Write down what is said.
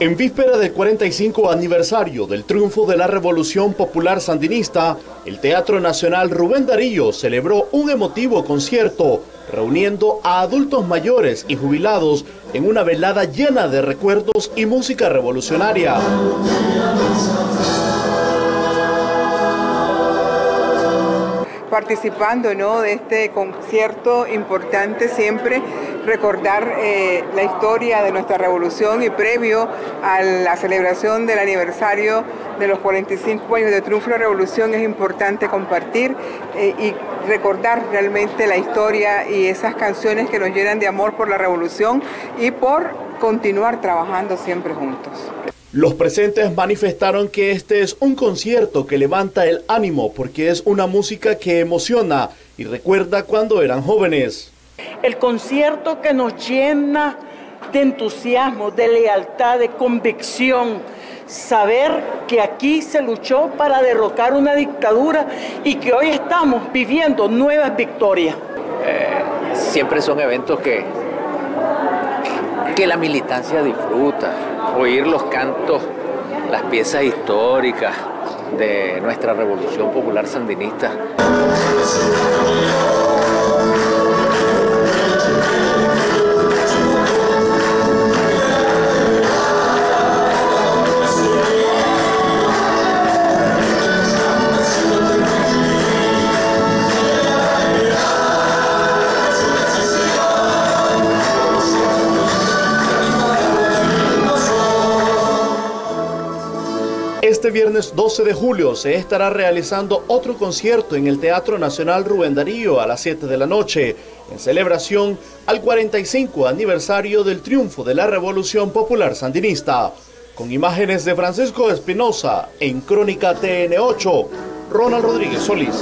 En víspera del 45 aniversario del triunfo de la Revolución Popular Sandinista, el Teatro Nacional Rubén Darío celebró un emotivo concierto, reuniendo a adultos mayores y jubilados en una velada llena de recuerdos y música revolucionaria. Participando ¿no? de este concierto importante siempre recordar eh, la historia de nuestra revolución y previo a la celebración del aniversario de los 45 años de triunfo de la revolución es importante compartir eh, y recordar realmente la historia y esas canciones que nos llenan de amor por la revolución y por continuar trabajando siempre juntos. Los presentes manifestaron que este es un concierto que levanta el ánimo porque es una música que emociona y recuerda cuando eran jóvenes. El concierto que nos llena de entusiasmo, de lealtad, de convicción, saber que aquí se luchó para derrocar una dictadura y que hoy estamos viviendo nuevas victorias. Eh, siempre son eventos que, que la militancia disfruta, oír los cantos, las piezas históricas de nuestra revolución popular sandinista. Este viernes 12 de julio se estará realizando otro concierto en el Teatro Nacional Rubén Darío a las 7 de la noche, en celebración al 45 aniversario del triunfo de la Revolución Popular Sandinista. Con imágenes de Francisco Espinosa en Crónica TN8, Ronald Rodríguez Solís.